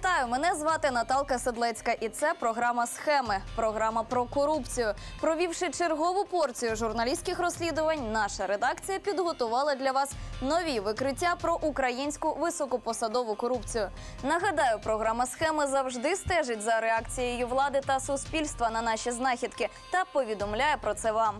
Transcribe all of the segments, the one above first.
Вітаю! Мене звати Наталка Седлецька, і це програма Схеми. Програма про корупцію. Провівши чергову порцію журналістських розслідувань, наша редакція підготувала для вас нові викриття про українську високопосадову корупцію. Нагадаю, програма Схеми завжди стежить за реакцією влади та суспільства на наші знахідки та повідомляє про це вам.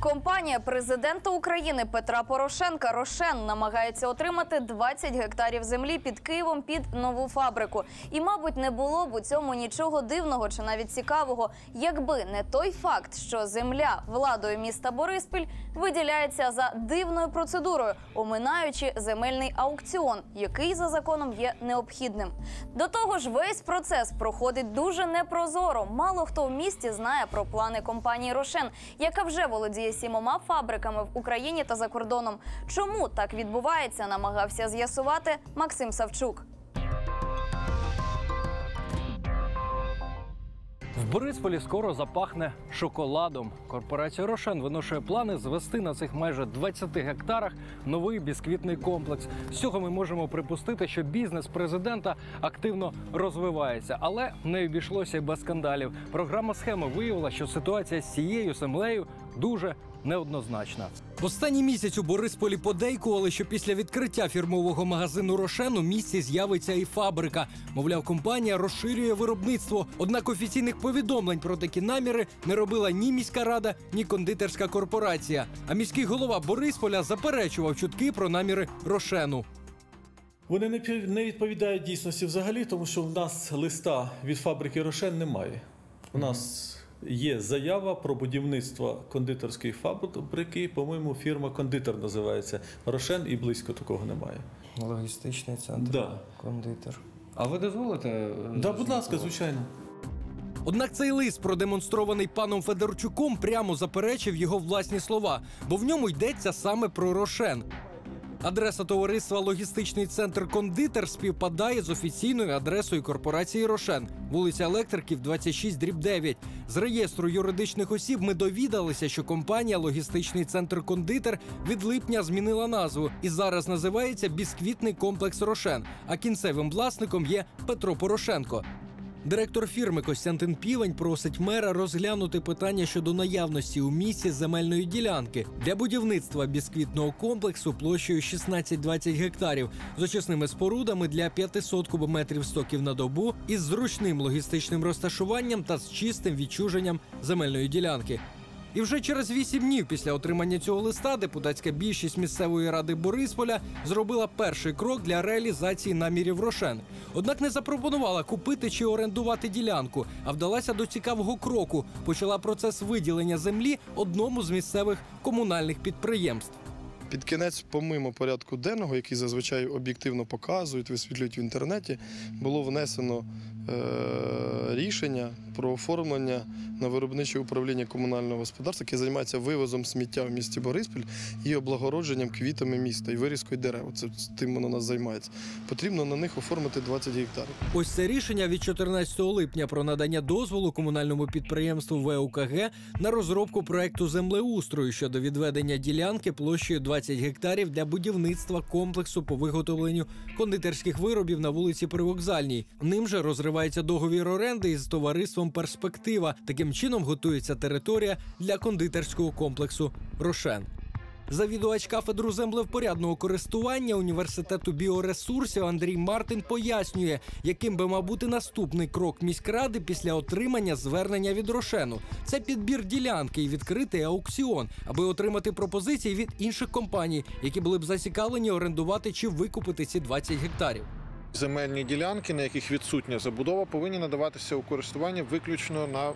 Компанія президента України Петра Порошенка Рошен намагається отримати 20 гектарів землі під Києвом під нову фабрику. І, мабуть, не було б у цьому нічого дивного чи навіть цікавого, якби не той факт, що земля владою міста Бориспіль виділяється за дивною процедурою, оминаючи земельний аукціон, який за законом є необхідним. До того ж, весь процес проходить дуже непрозоро. Мало хто в місті знає про плани компанії Рошен, яка вже володіє сімома фабриками в Україні та за кордоном. Чому так відбувається, намагався з'ясувати Максим Савчук. В Борисполі скоро запахне шоколадом. Корпорація Рошен виношує плани звести на цих майже 20 гектарах новий бісквітний комплекс. З цього ми можемо припустити, що бізнес президента активно розвивається, але не обійшлося й без скандалів. Програма схеми виявила, що ситуація з цією землею дуже неоднозначна. В останній місяць у Борисполі подейкували, що після відкриття фірмового магазину Рошен у місті з'явиться і фабрика. Мовляв, компанія розширює виробництво. Однак офіційних повідомлень про такі наміри не робила ні міська рада, ні кондитерська корпорація. А міський голова Борисполя заперечував чутки про наміри Рошену. Вони не відповідають дійсності взагалі, тому що в нас листа від фабрики Рошен немає. У нас є заява про будівництво кондитерської фабрики. По-моєму, фірма кондитер називається Рошен, і близько такого немає. Логістичний центр. Да. Кондитер. А ви дозволите? е, Да, будь ласка, звичайно. Однак цей лист, продемонстрований паном Федорчуком, прямо заперечив його власні слова, бо в ньому йдеться саме про Рошен. Адреса товариства Логістичний центр кондитер співпадає з офіційною адресою корпорації Рошен, вулиця Електриків, 26 дріб 9. З реєстру юридичних осіб ми довідалися, що компанія Логістичний центр кондитер від липня змінила назву і зараз називається Бісквітний комплекс Рошен. А кінцевим власником є Петро Порошенко. Директор фірми Костянтин Півень просить мера розглянути питання щодо наявності у місті земельної ділянки для будівництва бісквітного комплексу площею 16-20 гектарів з очисними спорудами для 500 кубометрів стоків на добу із зручним логістичним розташуванням та з чистим відчуженням земельної ділянки. І вже через вісім днів після отримання цього листа депутатська більшість місцевої ради Борисполя зробила перший крок для реалізації намірів Рошен. Однак не запропонувала купити чи орендувати ділянку, а вдалася до цікавого кроку. Почала процес виділення землі одному з місцевих комунальних підприємств. Під кінець, помимо порядку денного, який зазвичай об'єктивно показують, висвітлюють в інтернеті, було внесено рішення про оформлення на виробниче управління комунального господарства, яке займається вивозом сміття в місті Бориспіль і облагородженням квітами міста і вирізкою дерев. Це тим воно нас займається. Потрібно на них оформити 20 гектарів. Ось це рішення від 14 липня про надання дозволу комунальному підприємству ВУКГ на розробку проекту землеустрою щодо відведення ділянки площею 20 гектарів для будівництва комплексу по виготовленню кондитерських виробів на вулиці Привокзальній. Ним же розривається договір оренди із товариством Перспектива. Таким чином готується територія для кондитерського комплексу Рошен. Завідувач кафедру землевпорядного користування університету біоресурсів Андрій Мартин пояснює, яким би мав бути наступний крок міськради після отримання звернення від Рошену. Це підбір ділянки і відкритий аукціон, аби отримати пропозиції від інших компаній, які були б зацікавлені орендувати чи викупити ці 20 гектарів. Земельні ділянки, на яких відсутня забудова, повинні надаватися у користування виключно на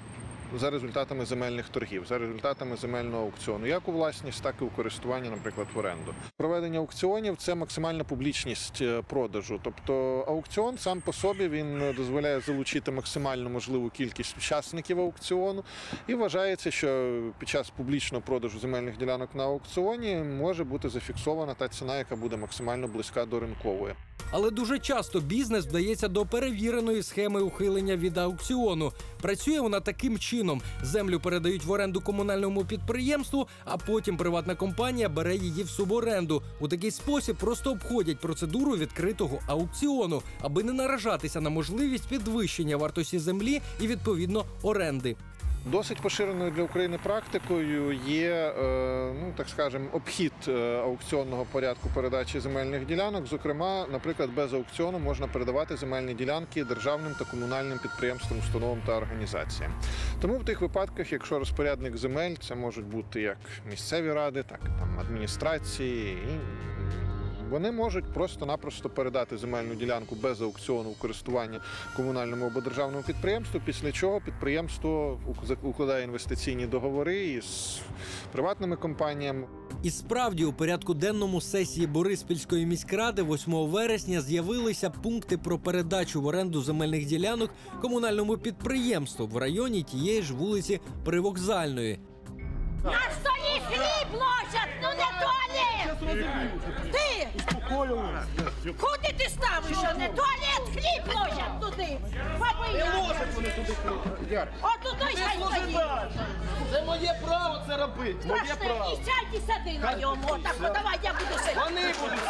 за результатами земельних торгів, за результатами земельного аукціону, як у власність, так і у користування, наприклад, в оренду. Проведення аукціонів це максимальна публічність е, продажу. Тобто аукціон сам по собі він е, дозволяє залучити максимально можливу кількість учасників аукціону, і вважається, що під час публічного продажу земельних ділянок на аукціоні може бути зафіксована та ціна, яка буде максимально близька до ринкової. Але дуже часто бізнес вдається до перевіреної схеми ухилення від аукціону. Працює вона таким чином. Чином. Землю передають в оренду комунальному підприємству, а потім приватна компанія бере її в суборенду. У такий спосіб просто обходять процедуру відкритого аукціону, аби не наражатися на можливість підвищення вартості землі і відповідно оренди. Досить поширеною для України практикою є, е, ну так скажемо, обхід е, аукціонного порядку передачі земельних ділянок. Зокрема, наприклад, без аукціону можна передавати земельні ділянки державним та комунальним підприємствам, установам та організаціям. Тому в тих випадках, якщо розпорядник земель, це можуть бути як місцеві ради, так і там адміністрації. І вони можуть просто-напросто передати земельну ділянку без аукціону в користування комунальному або державному підприємству, після чого підприємство укладає інвестиційні договори із приватними компаніями. І справді у порядку денному сесії Бориспільської міськради 8 вересня з'явилися пункти про передачу в оренду земельних ділянок комунальному підприємству в районі тієї ж вулиці Привокзальної. На столі хліб ложать, не туалет! Ти! Куди ти ставиш? Не туалет, хліб ложать туди! Баби ложать вони туди хліб! От туди хай стоїть! Це моє право це робити. Моє Страшне, право. і сядь і сади на ньому, отак, ну давай я буду сидіти! Вони будуть.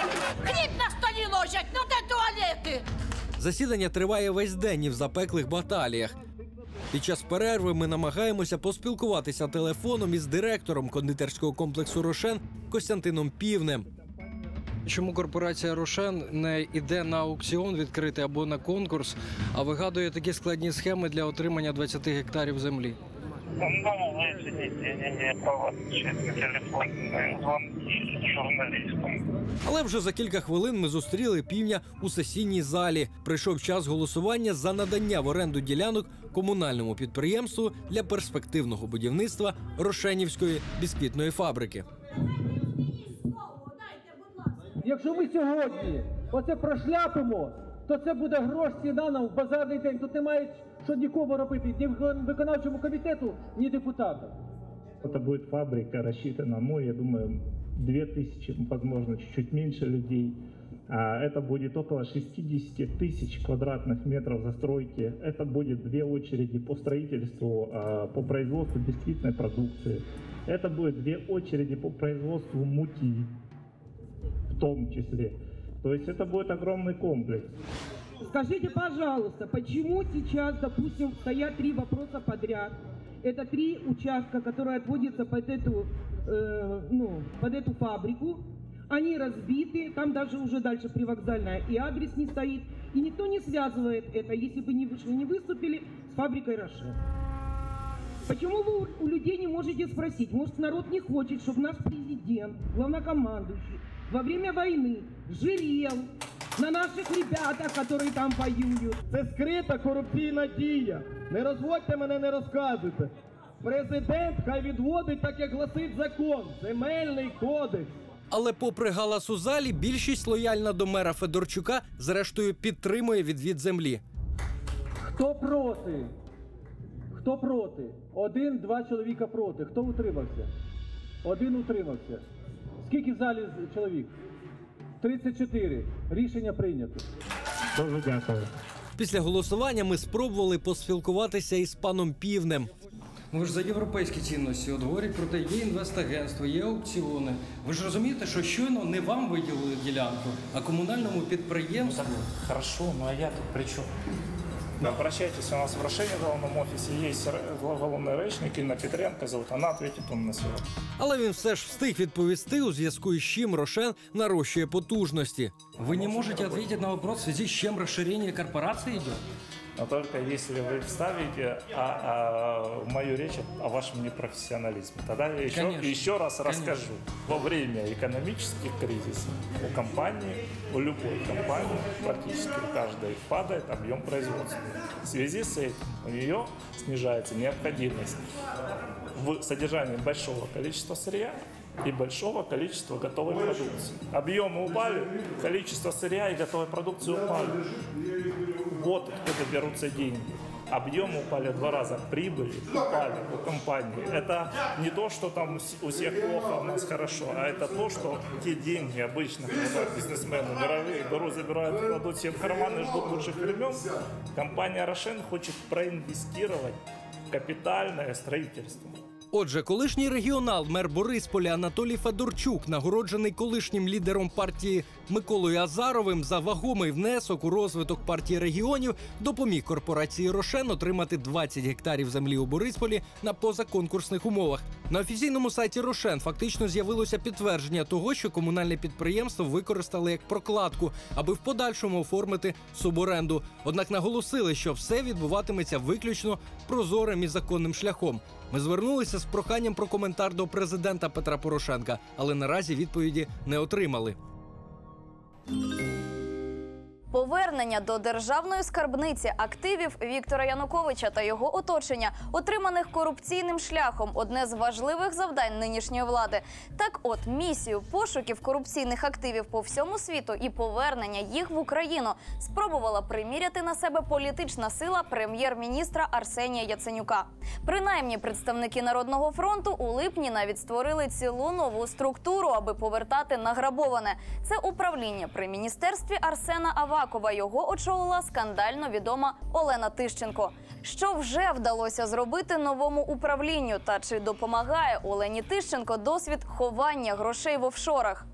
Хліб на столі ложать, ну де туалети? Засідання триває весь день і в запеклих баталіях. Під час перерви ми намагаємося поспілкуватися телефоном із директором кондитерського комплексу Рошен Костянтином Півнем. Чому корпорація Рошен не йде на аукціон відкритий або на конкурс, а вигадує такі складні схеми для отримання 20 гектарів землі? Ну, вы извините, я не имею права отвечать на телефонные звонки журналистам. Але вже за кілька хвилин ми зустріли півня у сесійній залі. Прийшов час голосування за надання в оренду ділянок комунальному підприємству для перспективного будівництва Рошенівської бісквітної фабрики. Якщо ми сьогодні оце прошляпимо, то це буде грош ціна нам в базарний день. Тут немає що нікому робити, ні в виконавчому комітету, ні депутатам. Это будет фабрика, рассчитана, ну, я думаю, 2000, возможно, чуть-чуть меньше людей. А Это будет около 60 тысяч квадратных метров застройки. Это будет две очереди по строительству, а, по производству бисквитной продукции. Это будет две очереди по производству муки в том числе. То есть это будет огромный комплекс. Скажите, пожалуйста, почему сейчас, допустим, стоят три вопроса подряд? Это три участка, которые отводятся под эту, э, ну, под эту фабрику. Они разбиты, там даже уже дальше привокзальная и адрес не стоит. И никто не связывает это, если бы не вышли, не выступили с фабрикой Рошен. Почему вы у людей не можете спросить? Может, народ не хочет, чтобы наш президент, главнокомандующий, во время войны жалел на наших ребятах, которые там воюют? Це скрита корупційна дія. Не розводьте мене, не розказуйте. Президент хай відводить так, як гласить закон. Земельний кодекс. Але, попри галас у залі, більшість лояльна до мера Федорчука зрештою підтримує відвід землі. Хто проти? Хто проти? Один, два чоловіка проти. Хто утримався? Один утримався. Скільки в залі чоловік? 34. Рішення прийнято. Дуже дякую. Після голосування ми спробували поспілкуватися із паном Півнем. Ми ж за європейські цінності от говорять про те, є інвестагентство, є аукціони. Ви ж розумієте, що щойно не вам виділили ділянку, а комунальному підприємству. Хорошо, ну а я тут при чем? Обращайтесь, у нас в Рошені в головном офісі є головний речник Інна Петренко зовут, она ответит вам на сьогодні. Але він все ж встиг відповісти, у зв'язку із чим Рошен нарощує потужності. Ви не можете ответить на вопрос, в зв'язку з чим розширення корпорації идет? Но только если вы вставите а, а, в мою речь о вашем непрофессионализме. Тогда я еще, Конечно. еще раз Конечно. расскажу. Во время экономических кризисов у компании, у любой компании, практически у каждой падает объем производства. В связи с этим у нее снижается необходимость в содержании большого количества сырья и большого количества готовой продукции. Объемы упали, количество сырья и готовой продукции упали. Вот откуда берутся деньги. Объемы упали в два раза, прибыли упали у компании. Это не то, что там у всех плохо, у нас хорошо, а это то, что те деньги обычно, когда бизнесмены мировые берут, забирают, кладут себе в карманы, ждут лучших времен. Компания Рошен хочет проинвестировать капитальное строительство. Отже, колишній регіонал, мер Борисполя Анатолій Федорчук, нагороджений колишнім лідером партії Миколою Азаровим за вагомий внесок у розвиток партії регіонів, допоміг корпорації Рошен отримати 20 гектарів землі у Борисполі на позаконкурсних умовах. На офіційному сайті Рошен фактично з'явилося підтвердження того, що комунальне підприємство використали як прокладку, аби в подальшому оформити суборенду. Однак наголосили, що все відбуватиметься виключно прозорим і законним шляхом. Ми звернулися з проханням про коментар до президента Петра Порошенка, але наразі відповіді не отримали. Повернення до державної скарбниці активів Віктора Януковича та його оточення, отриманих корупційним шляхом, одне з важливих завдань нинішньої влади. Так, от місію пошуків корупційних активів по всьому світу і повернення їх в Україну спробувала приміряти на себе політична сила прем'єр-міністра Арсенія Яценюка. Принаймні, представники народного фронту у липні навіть створили цілу нову структуру, аби повертати награбоване. Це управління при міністерстві Арсена Авакова. Його очолила скандально відома Олена Тищенко. Що вже вдалося зробити новому управлінню? Та чи допомагає Олені Тищенко досвід ховання грошей в офшорах?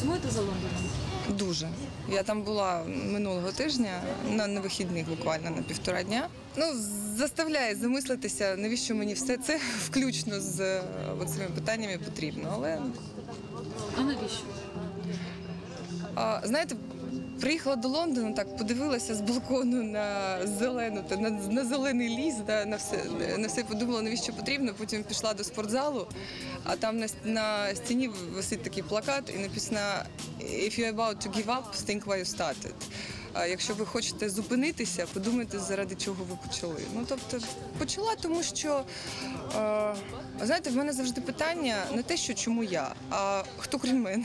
Сумуєте за Лондоном? Дуже. Я там була минулого тижня на, на вихідних буквально на півтора дня. Ну, заставляє замислитися, навіщо мені все це включно з е, цими питаннями потрібно. Але А навіщо? а, знаєте, приїхала до Лондону, так подивилася з балкону на зелену та на, на зелений ліс, да, на все на все подумала, навіщо потрібно. Потім пішла до спортзалу, а там на, на стіні висить такий плакат і написано «If you're about to give up, think why you started». А якщо ви хочете зупинитися, подумайте, заради чого ви почали. Ну тобто, почала, тому що е, знаєте, в мене завжди питання не те, що чому я, а хто крім мене.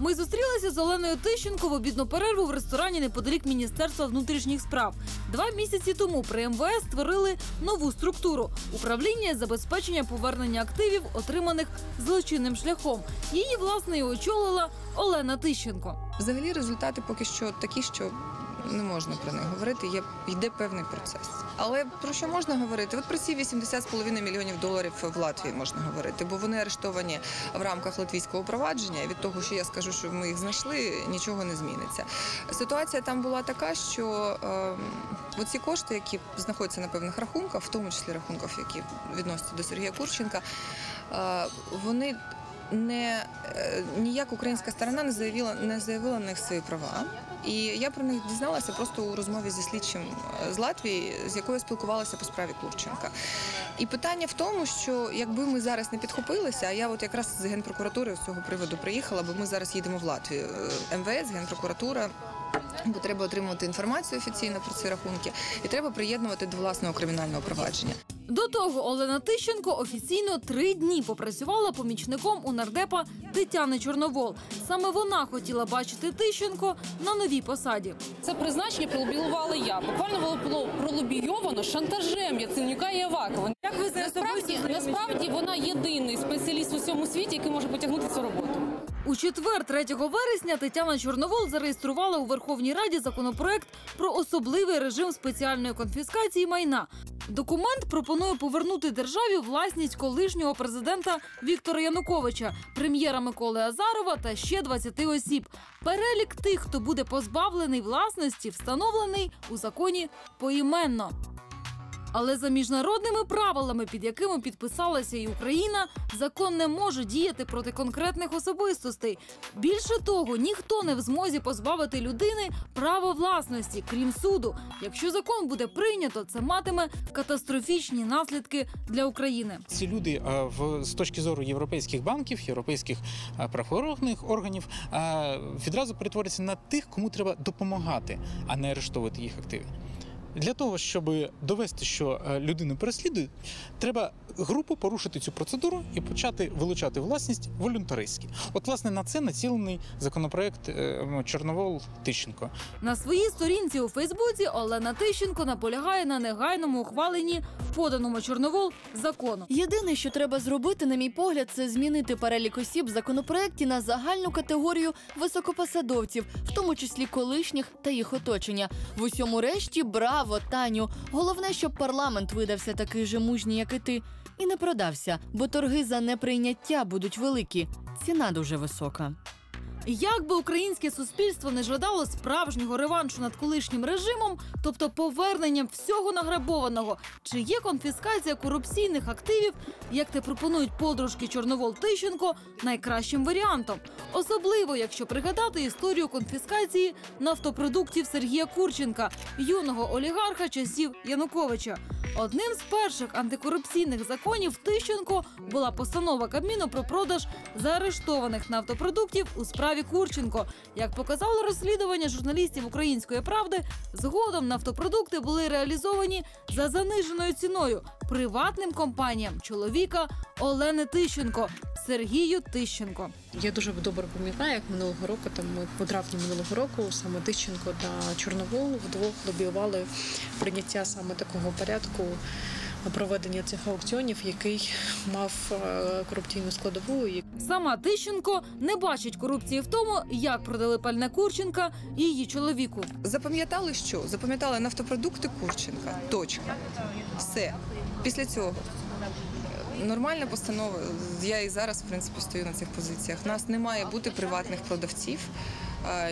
Ми зустрілися з Оленою Тищенко в обідну перерву в ресторані неподалік Міністерства внутрішніх справ. Два місяці тому при МВС створили нову структуру управління забезпечення повернення активів, отриманих злочинним шляхом. Її власне і очолила Олена Тищенко. Взагалі результати поки що такі, що не можна про них говорити. Є йде певний процес. Але про що можна говорити? От про ці 80,5 мільйонів доларів в Латвії можна говорити, бо вони арештовані в рамках латвійського провадження. Від того, що я скажу, що ми їх знайшли, нічого не зміниться. Ситуація там була така, що е, оці кошти, які знаходяться на певних рахунках, в тому числі рахунках, які відносяться до Сергія Курченка, е, вони не е, ніяк українська сторона не заявила не заявила на них свої права. І я про них дізналася просто у розмові зі слідчим е, з Латвії, з якою спілкувалася по справі Курченка. І питання в тому, що якби ми зараз не підхопилися, а я от якраз з генпрокуратури з цього приводу приїхала, бо ми зараз їдемо в Латвію. Е, МВС, генпрокуратура. Бо треба отримувати інформацію офіційно про ці рахунки, і треба приєднувати до власного кримінального провадження. До того Олена Тищенко офіційно три дні попрацювала помічником у нардепа Тетяни Чорновол. Саме вона хотіла бачити Тищенко на новій посаді. Це призначення пролобіювала я. Буквально було пролобійовано шантажем Яценюка і Авакова. Як ви насправді, насправді вона єдиний спеціаліст у всьому світі, який може потягнути цю роботу. У четвер, 3 вересня, Тетяна Чорновол зареєструвала у Верховній Раді законопроект про особливий режим спеціальної конфіскації майна. Документ пропонує повернути державі власність колишнього президента Віктора Януковича, прем'єра Миколи Азарова та ще 20 осіб. Перелік тих, хто буде позбавлений власності, встановлений у законі поіменно. Але за міжнародними правилами, під якими підписалася і Україна, закон не може діяти проти конкретних особистостей. Більше того, ніхто не в змозі позбавити людини права власності, крім суду. Якщо закон буде прийнято, це матиме катастрофічні наслідки для України. Ці люди з точки зору європейських банків, європейських правоохоронних органів відразу перетворяться на тих, кому треба допомагати, а не арештовувати їх активи. Для того, щоб довести, що е, людину переслідують, треба групу порушити цю процедуру і почати вилучати власність волюнтаристськи. От, власне, на це націлений законопроект е, Чорновол Тищенко. На своїй сторінці у Фейсбуці Олена Тищенко наполягає на негайному ухваленні поданому Чорновол закону. Єдине, що треба зробити, на мій погляд, це змінити перелік осіб в законопроекті на загальну категорію високопосадовців, в тому числі колишніх та їх оточення. В усьому решті браво, Таню. Головне, щоб парламент видався такий же мужній, як і ти, і не продався, бо торги за неприйняття будуть великі. Ціна дуже висока. Як би українське суспільство не жадало справжнього реваншу над колишнім режимом, тобто поверненням всього награбованого, чи є конфіскація корупційних активів, як те пропонують подружки Чорновол Тищенко, найкращим варіантом, особливо якщо пригадати історію конфіскації нафтопродуктів Сергія Курченка, юного олігарха часів Януковича. Одним з перших антикорупційних законів Тищенко була постанова Кабміну про продаж заарештованих нафтопродуктів у справі Курченко. Як показало розслідування журналістів Української правди, згодом нафтопродукти були реалізовані за заниженою ціною приватним компаніям чоловіка Олени Тищенко Сергію Тищенко. Я дуже добре пам'ятаю, як минулого року, там ми по травні минулого року, саме Тищенко та Чорновол вдвох лобіювали прийняття саме такого порядку проведення цих аукціонів, який мав е, корупційну складову. і Сама Тищенко не бачить корупції в тому, як продали пальне Курченка її чоловіку. Запам'ятали що? Запам'ятали нафтопродукти Курченка. Точка. Все. Після цього. Нормальна постанова. Я і зараз, в принципі, стою на цих позиціях. У нас не має бути приватних продавців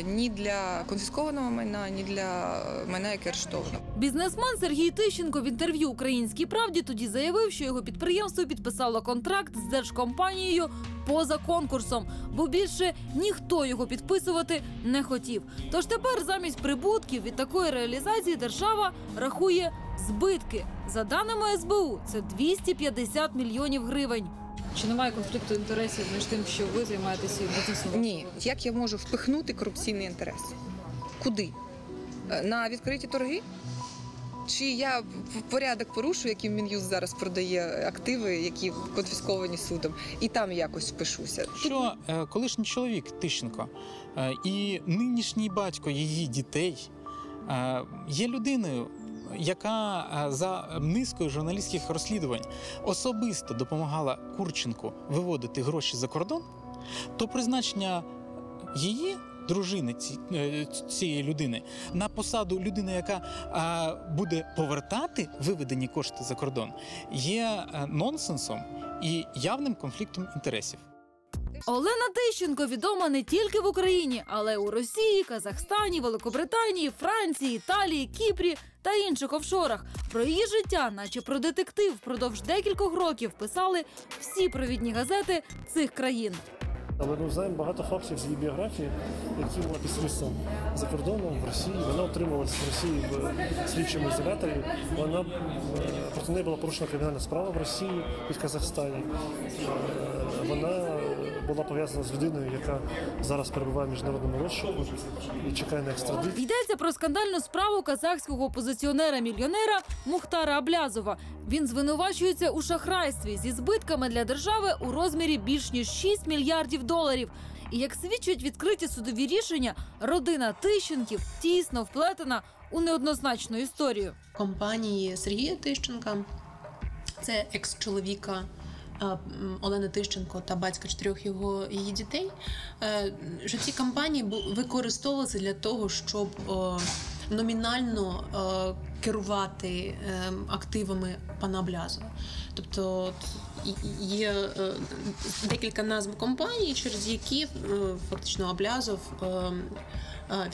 ні для конфіскованого майна, ні для майна, яке арештовано. Бізнесмен Сергій Тищенко в інтерв'ю Українській правді тоді заявив, що його підприємство підписало контракт з держкомпанією поза конкурсом, бо більше ніхто його підписувати не хотів. Тож тепер замість прибутків від такої реалізації держава рахує збитки. За даними СБУ, це 250 мільйонів гривень. Чи немає конфлікту інтересів між тим, що ви займаєтеся бізнесом? Ні, як я можу впихнути корупційний інтерес? Куди? Е, На відкриті торги? Чи я порядок порушую, яким Мін'юст зараз продає активи, які конфісковані судом, і там якось впишуся? Що е, колишній чоловік Тищенко е, і нинішній батько її дітей є людиною, яка е, за низкою журналістських розслідувань особисто допомагала Курченку виводити гроші за кордон, то призначення її. Дружини ці- е, цієї людини на посаду людини, яка е, буде повертати виведені кошти за кордон, є нонсенсом і явним конфліктом інтересів. Олена Тищенко відома не тільки в Україні, але у Росії, Казахстані, Великобританії, Франції, Італії, Кіпрі та інших офшорах. Про її життя, наче про детектив, впродовж декількох років писали всі провідні газети цих країн. Але ми знаємо багато фактів з її біографії, які була під за кордоном в Росії. Вона отримувалася в Росії в слідчому ізоляторі. Вона е, проти неї була порушена кримінальна справа в Росії і в Казахстані. Е, Вона була пов'язана з людиною, яка зараз перебуває в міжнародному розшуку і чекає на екстрадицію. Йдеться про скандальну справу казахського опозиціонера-мільйонера Мухтара Аблязова. Він звинувачується у шахрайстві зі збитками для держави у розмірі більш ніж 6 мільярдів доларів. І як свідчать відкриті судові рішення, родина Тищенків тісно вплетена у неоднозначну історію. компанії Сергія Тищенка. Це екс-чоловіка Олени Тищенко та батька чотирьох його її дітей. Е, Що ці компанії бу- використовувалися для того, щоб номінально е, керувати е, активами пана Блязова. Тобто є декілька назв компаній, через які фактично Аблязов е, е,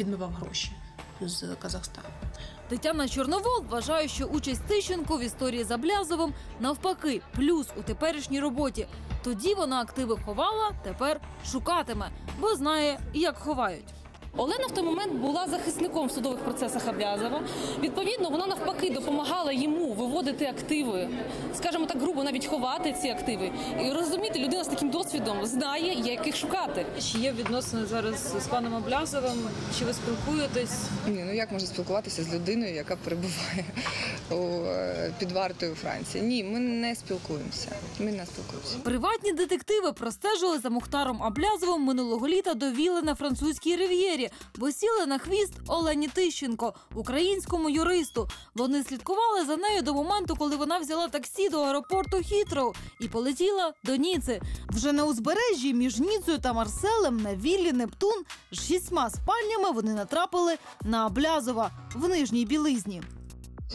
відмивав гроші з Казахстану. Тетяна Чорновол вважає, що участь Тищенко в історії за Блязовим навпаки плюс у теперішній роботі. Тоді вона активи ховала, тепер шукатиме, бо знає, як ховають. Олена в той момент була захисником в судових процесах Аблязова. Відповідно, вона навпаки допомагала йому виводити активи, скажімо так, грубо навіть ховати ці активи. І розумієте, людина з таким досвідом знає, як їх шукати. Чи є відносини зараз з паном Аблязовим? Чи ви спілкуєтесь? Ні, ну як можна спілкуватися з людиною, яка перебуває у, е, під вартою у Франції? Ні, ми не спілкуємося. Ми не спілкуємося. Приватні детективи простежили за Мухтаром Аблязовим минулого літа до вілли на французькій рив'єрі, бо сіли на хвіст Олені Тищенко, українському юристу. Вони слідкували за нею до моменту, коли вона взяла таксі до аеропорту Хітроу і полетіла до Ніци. Вже на узбережжі між Ніцею та Марселем на віллі Нептун з шістьма спальнями вони натрапили на Аблязова в нижній білизні.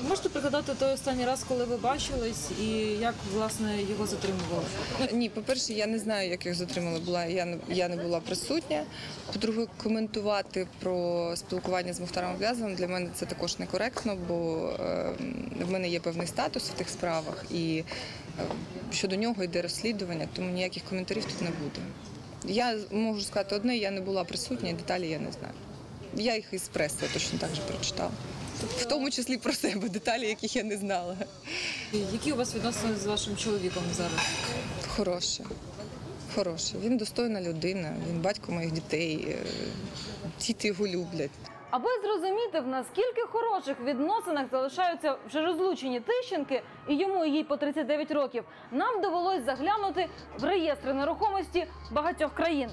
Можете пригадати той останній раз, коли ви бачились, і як власне його затримували? Ні, по-перше, я не знаю, як їх затримали. Була я не я не була присутня. По-друге, коментувати про спілкування з Мухтаром Аблязовим для мене це також некоректно, бо е, в мене є певний статус в тих справах, і е, щодо нього йде розслідування, тому ніяких коментарів тут не буде. Я можу сказати одне, я не була присутня, і деталі я не знаю. Я їх із преси точно так же прочитала. В тому числі про себе, деталі, яких я не знала. Які у вас відносини з вашим чоловіком зараз? Хороше. Хороше. Він достойна людина, він батько моїх дітей. е, Діти його люблять. Аби зрозуміти, в наскільки хороших відносинах залишаються вже розлучені Тищенки, і йому і їй по 39 років, нам довелось заглянути в реєстри нерухомості багатьох країн.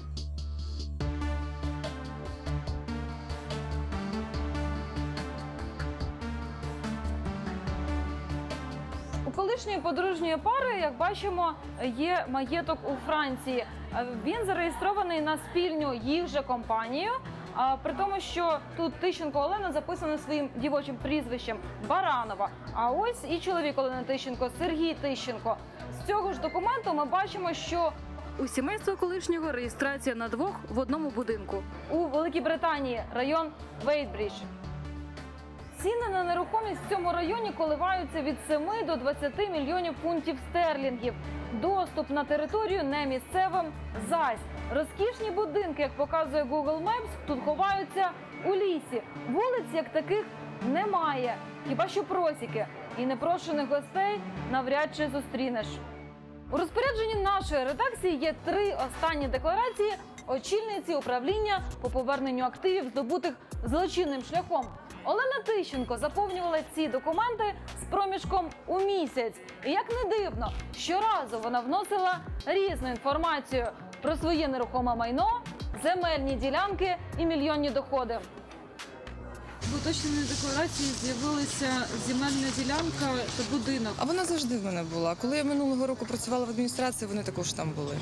Колишньої подружньої пари, як бачимо, є маєток у Франції. Е, Він зареєстрований на спільню їх же компанію. А при тому, що тут Тищенко Олена записана своїм дівочим прізвищем Баранова. А ось і чоловік Олени Тищенко Сергій Тищенко. З цього ж документу ми бачимо, що у сімейства колишнього реєстрація на двох в одному будинку. У Великій Британії район Вейтбрідж. Ціни на нерухомість в цьому районі коливаються від 7 до 20 мільйонів фунтів стерлінгів. Доступ на територію не місцевим зась. Розкішні будинки, як показує Google Maps, тут ховаються у лісі. Вулиць як таких немає, хіба що просіки. І непрошених гостей навряд чи зустрінеш. У розпорядженні нашої редакції є три останні декларації очільниці управління по поверненню активів, здобутих злочинним шляхом. Олена Тищенко заповнювала ці документи з проміжком у місяць. І як не дивно, щоразу вона вносила різну інформацію про своє нерухоме майно, земельні ділянки і мільйонні доходи. В уточненій декларації з'явилася земельна ділянка та будинок. А вона завжди в мене була. Коли я минулого року працювала в адміністрації, вони також там були.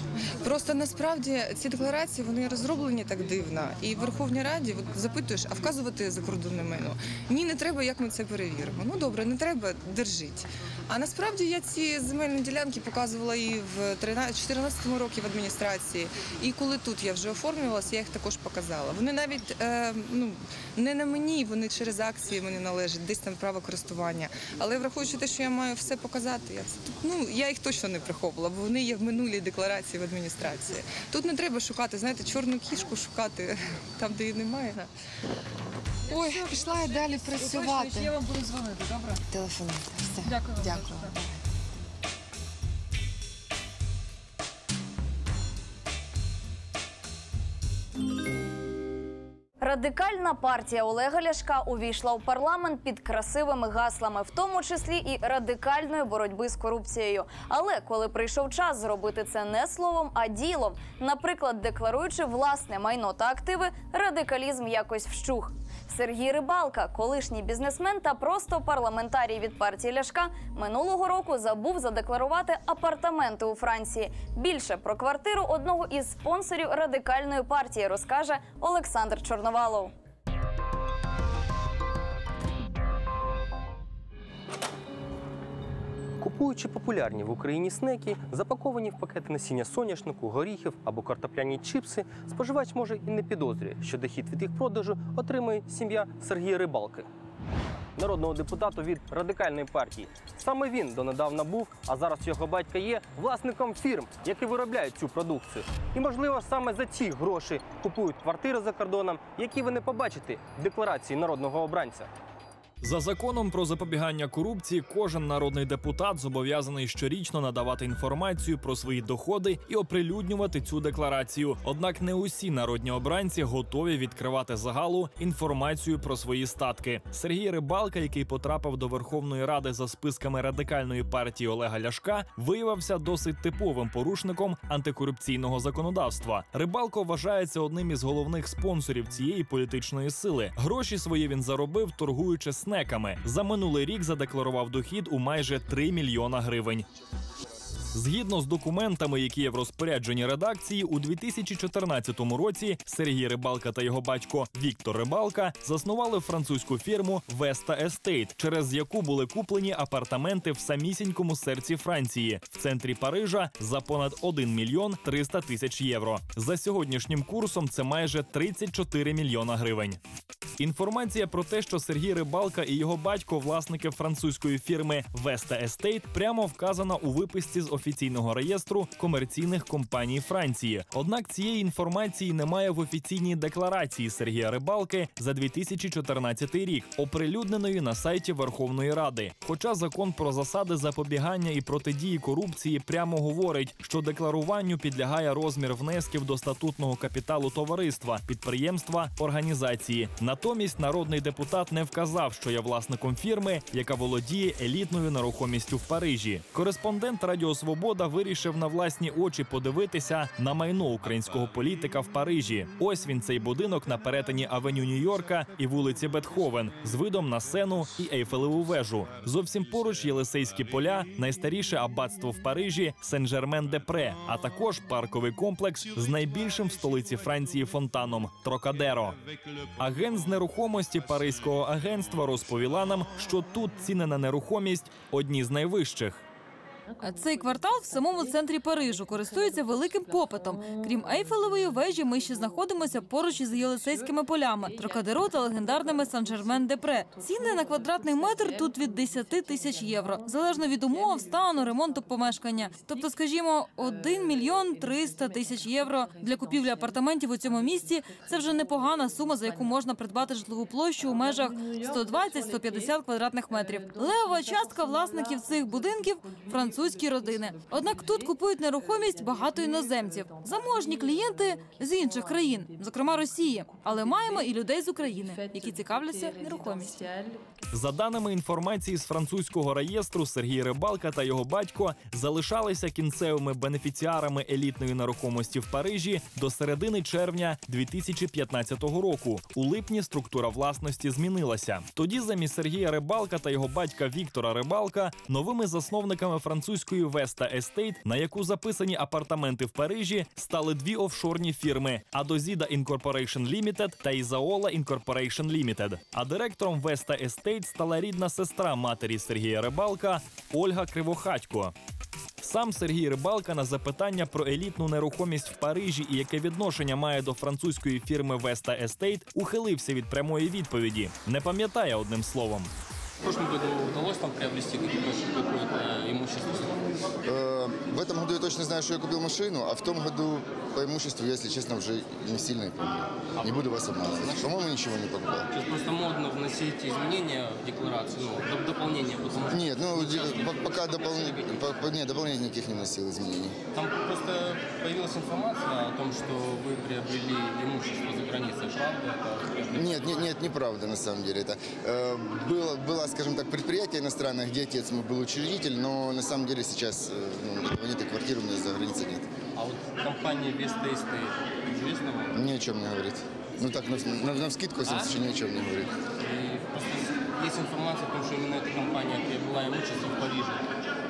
Просто насправді ці декларації вони розроблені так дивно. І в Верховній Раді запитуєш, а вказувати закордонне майно? Ні, не треба, як ми це перевіримо. Ну добре, не треба, держіть. А насправді я ці земельні ділянки показувала і в 2014 році в адміністрації. І коли тут я вже оформлювалася, я їх також показала. Вони навіть е, ну, не на мені, вони через акції мені належать, десь там право користування. Але враховуючи те, що я маю все показати, я, ну, я їх точно не приховувала, бо вони є в минулій декларації в адміністрації. Тут не треба шукати, знаєте, чорну кішку шукати там, де її немає. Ой, пішла я далі працювати. Я вам буду дзвонити, добре? Телефонуйте. Все. Дякую. вам Дякую. Радикальна партія Олега Ляшка увійшла в парламент під красивими гаслами, в тому числі і радикальної боротьби з корупцією. Але коли прийшов час зробити це не словом, а ділом, наприклад, декларуючи власне майно та активи, радикалізм якось вщух. Сергій Рибалка, колишній бізнесмен та просто парламентарій від партії Ляшка, минулого року забув задекларувати апартаменти у Франції. Більше про квартиру одного із спонсорів радикальної партії розкаже Олександр Чорновалов. Купуючи популярні в Україні снеки, запаковані в пакети насіння соняшнику, горіхів або картопляні чипси, споживач може і не підозрює, що дохід від їх продажу отримує сім'я Сергія Рибалки. народного депутата від радикальної партії. Саме він донедавна був, а зараз його батько є власником фірм, які виробляють цю продукцію. І можливо саме за ці гроші купують квартири за кордоном, які ви не побачите в декларації народного обранця. За законом про запобігання корупції, кожен народний депутат зобов'язаний щорічно надавати інформацію про свої доходи і оприлюднювати цю декларацію. Однак не усі народні обранці готові відкривати загалу інформацію про свої статки. Сергій Рибалка, який потрапив до Верховної Ради за списками радикальної партії Олега Ляшка, виявився досить типовим порушником антикорупційного законодавства. Рибалко вважається одним із головних спонсорів цієї політичної сили. Гроші свої він заробив, торгуючи снеками. За минулий рік задекларував дохід у майже 3 мільйона гривень. Згідно з документами, які є в розпорядженні редакції, у 2014 році Сергій Рибалка та його батько Віктор Рибалка заснували французьку фірму Vesta Estate, через яку були куплені апартаменти в самісінькому серці Франції в центрі Парижа за понад 1 мільйон 300 тисяч євро. За сьогоднішнім курсом це майже 34 мільйона гривень. Інформація про те, що Сергій Рибалка і його батько власники французької фірми Vesta Estate, прямо вказана у виписці з офіційного реєстру комерційних компаній Франції. Однак цієї інформації немає в офіційній декларації Сергія Рибалки за 2014 рік, оприлюдненої на сайті Верховної Ради. Хоча закон про засади запобігання і протидії корупції прямо говорить, що декларуванню підлягає розмір внесків до статутного капіталу товариства, підприємства, організації. Натомість народний депутат не вказав, що є власником фірми, яка володіє елітною нерухомістю в Парижі. Кореспондент Радіо Свобода вирішив на власні очі подивитися на майно українського політика в Парижі. Ось він цей будинок на перетині авеню Нью-Йорка і вулиці Бетховен з видом на сену і Ейфелеву вежу. Зовсім поруч Єлисейські поля, найстаріше аббатство в Парижі Сен-Жермен-де-Пре, а також парковий комплекс з найбільшим в столиці Франції фонтаном Трокадеро. Агент з нерухомості Паризького агентства розповіла нам, що тут ціни на нерухомість одні з найвищих. Цей квартал в самому центрі Парижу користується великим попитом. Крім Ейфелевої вежі, ми ще знаходимося поруч із Єлисейськими полями, Трокадеро та легендарними Сан-Жермен-де-Пре. Ціни на квадратний метр тут від 10 тисяч євро, залежно від умов, стану, ремонту помешкання. Тобто, скажімо, 1 мільйон 300 тисяч євро для купівлі апартаментів у цьому місті. Це вже непогана сума, за яку можна придбати житлову площу у межах 120-150 квадратних метрів. Левова частка власників цих будинків французькі родини. Однак тут купують нерухомість багато іноземців, заможні клієнти з інших країн, зокрема Росії. Але маємо і людей з України, які цікавляться нерухомістю. За даними інформації з французького реєстру, Сергій Рибалка та його батько залишалися кінцевими бенефіціарами елітної нерухомості в Парижі до середини червня 2015 року. У липні структура власності змінилася. Тоді замість Сергія Рибалка та його батька Віктора Рибалка новими засновниками французької Vesta Estate, на яку записані апартаменти в Парижі, стали дві офшорні фірми: Адозіда Incorporation Limited та Ізаола Incorporation Limited. А директором Vesta Estate стала рідна сестра матері Сергія Рибалка Ольга Кривохатько. Сам Сергій Рибалка на запитання про елітну нерухомість в Парижі і яке відношення має до французької фірми Vesta Estate, ухилився від прямої відповіді. Не пам'ятає одним словом. В прошлом году там приобрести какое-то имущество? Э, В этом году я точно знаю, что я купил машину, а в том году по имуществу если честно, уже не сильно помню. Не буду вас обманывать. По-моему, ничего не покупал. Сейчас просто модно вносить изменения в декларацию, ну, доп- дополнения, потому. Нет, ну, Сейчас де- по- пока дополнительных, нет, дополнительных никаких не вносил изменений. Там просто появилась информация о том, что вы приобрели имущество за границей, правда? Это... Нет, нет, нет, неправда на самом деле. Это э, было, было, скажем так, предприятие иностранное, где отец мой был учредитель, но на самом деле сейчас э, ну, этого нет, и квартиры у меня за границей нет. А вот компания Vesta Estate, известна вам? Ни о чем не говорит. Ну так, на, на, на вскидку, в А? ни о чем не говорит. И просто есть информация о том, что именно эта компания приобрела имущество в Париже.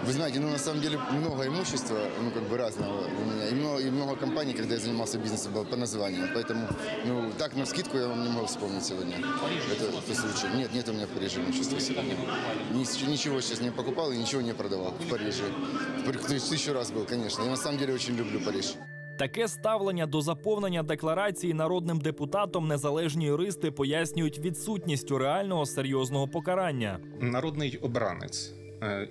Вы знаете, ну на самом деле много имущества, ну как бы разного у меня, и много, и много компаний, когда я занимался бизнесом, было по названию. Поэтому, ну так на скидку я вам не могу вспомнить сегодня. Это, это случай. Нет, нет у меня в Париже имущества сегодня. Ни- Ничего сейчас не покупал и ничего не продавал в Париже. В Пари- То есть тысячу раз был, конечно. Я на самом деле очень люблю Париж. Таке ставлення до заповнення декларації народним депутатом незалежні юристи пояснюють відсутністю реального серйозного покарання. Народний обранець, е,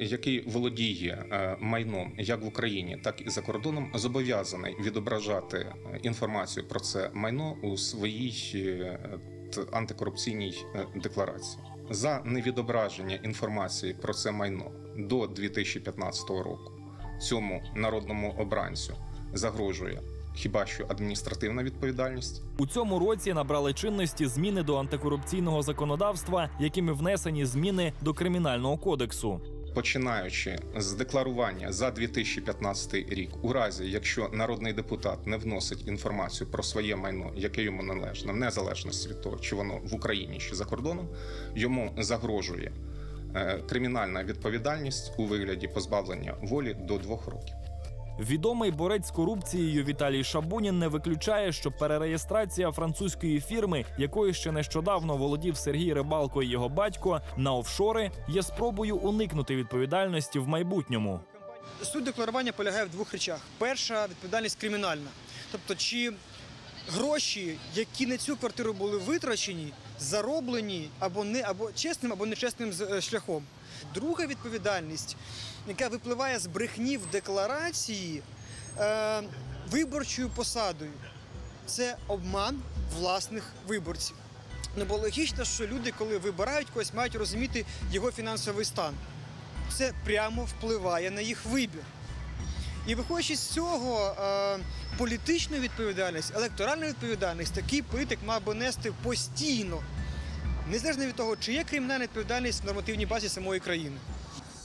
який володіє е, майном як в Україні, так і за кордоном, зобов'язаний відображати е, інформацію про це майно у своїй е, антикорупційній е, декларації. За невідображення інформації про це майно до 2015 року цьому народному обранцю загрожує хіба що адміністративна відповідальність. У цьому році набрали чинності зміни до антикорупційного законодавства, якими внесені зміни до кримінального кодексу. Починаючи з декларування за 2015 рік, у разі якщо народний депутат не вносить інформацію про своє майно, яке йому належне, в незалежності від того, чи воно в Україні чи за кордоном, йому загрожує е, кримінальна відповідальність у вигляді позбавлення волі до двох років. Відомий борець з корупцією Віталій Шабунін не виключає, що перереєстрація французької фірми, якою ще нещодавно володів Сергій Рибалко і його батько, на офшори є спробою уникнути відповідальності в майбутньому. Суть декларування полягає в двох речах. Перша відповідальність кримінальна. Тобто, чи гроші, які на цю квартиру були витрачені, зароблені або не або чесним, або нечесним е, шляхом. Друга відповідальність, яка випливає з брехні в декларації е, виборчою посадою, це обман власних виборців. Ну, бо логічно, що люди, коли вибирають когось, мають розуміти його фінансовий стан це прямо впливає на їх вибір. І виходячи з цього, е, політичну відповідальність, електоральну відповідальність такий політик мав би нести постійно, незалежно від того, чи є кримінальна відповідальність в нормативній базі самої країни.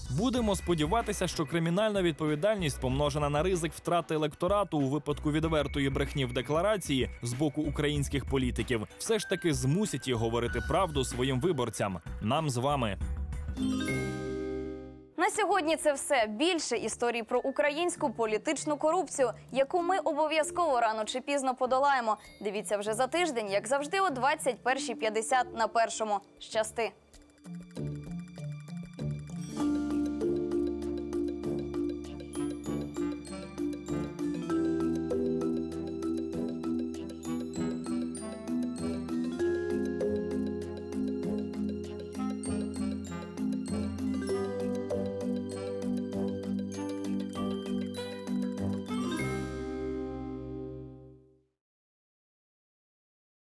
Будемо сподіватися, що кримінальна відповідальність, помножена на ризик втрати електорату у випадку відвертої брехні в декларації з боку українських політиків, все ж таки змусить їх говорити правду своїм виборцям. Нам з вами. На сьогодні це все. Більше історій про українську політичну корупцію, яку ми обов'язково рано чи пізно подолаємо. Дивіться вже за тиждень, як завжди, о 21.50 на першому. Щасти!